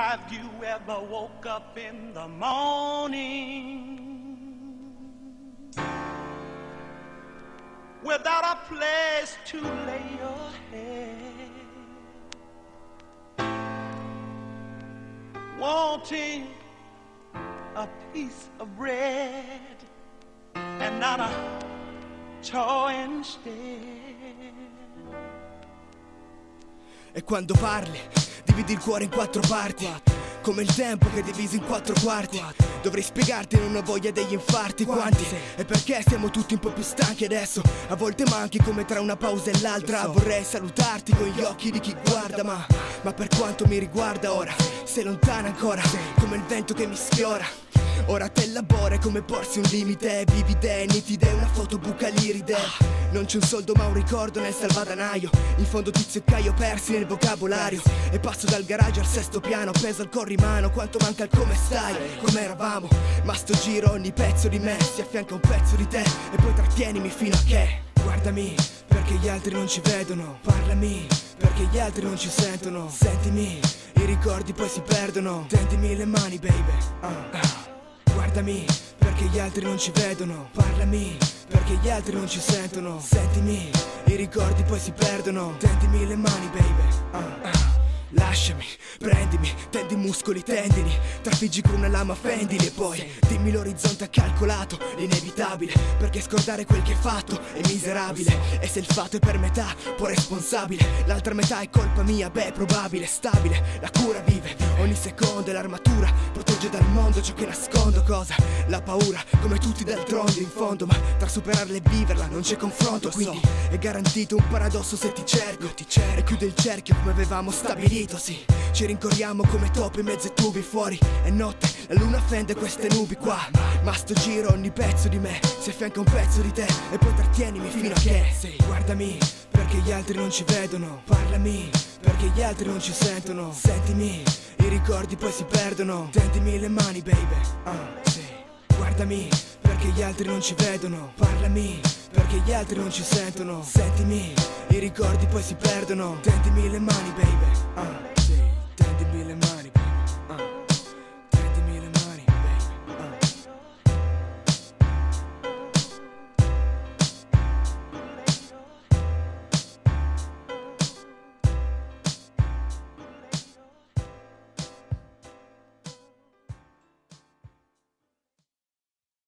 Have you ever woke up in the morning without a place to lay your head? Wanting a piece of bread and not a toy instead. E quando parli, dividi il cuore in quattro parti. Come il tempo che è diviso in quattro quarti. Dovrei spiegarti, non ho voglia degli infarti. Quanti? E perché siamo tutti un po' più stanchi adesso? A volte manchi come tra una pausa e l'altra. Vorrei salutarti con gli occhi di chi guarda, ma, ma per quanto mi riguarda ora, sei lontana ancora, come il vento che mi sfiora. Ora te labora è come porsi un limite. Vivi idee nitide, una foto buca l'iride. Non c'è un soldo ma un ricordo nel salvadanaio. In fondo tizio e Caio persi nel vocabolario. E passo dal garage al sesto piano Appeso al corrimano Quanto manca il come stai, come eravamo. Ma sto giro ogni pezzo di me Si affianca un pezzo di te. E poi trattienimi fino a che. Guardami perché gli altri non ci vedono. Parlami perché gli altri non ci sentono. Sentimi i ricordi poi si perdono. Tendimi le mani baby. Ah. Guardami, perché gli altri non ci vedono. Parlami, perché gli altri non ci sentono. Sentimi, i ricordi poi si perdono. Tendimi le mani, baby. Ah, ah. Lasciami, prendimi, tendi muscoli, tendini. Trafiggi con una lama, fendili. E poi Dimmi l'orizzonte accalcolato, l'inevitabile Perché scordare quel che hai fatto è miserabile. E se il fatto è per metà, poi responsabile. L'altra metà è colpa mia, beh, probabile, stabile. La cura vive, ogni secondo e l'armatura. Protegge dal mondo ciò che nascondo, cosa? La paura, come tutti d'altronde in fondo. Ma tra superarla e viverla non c'è confronto. Quindi è garantito un paradosso se ti cerco. Ti cerco chiude il cerchio come avevamo stabilito sì. Ci rincorriamo come topi in mezzo ai tubi fuori. È notte, la luna fende queste nubi qua. Ma sto giro ogni pezzo di me Si affianca un pezzo di te. E poi trattienimi fino a che Sì, guardami perché gli altri non ci vedono. Parlami perché gli altri non ci sentono. Sentimi, i ricordi poi si perdono. Tendimi le mani baby. Ah, sì. Guardami perché gli altri non ci vedono. Parlami perché gli altri non ci sentono. Sentimi, i ricordi poi si perdono. Tendimi le mani baby. Ah,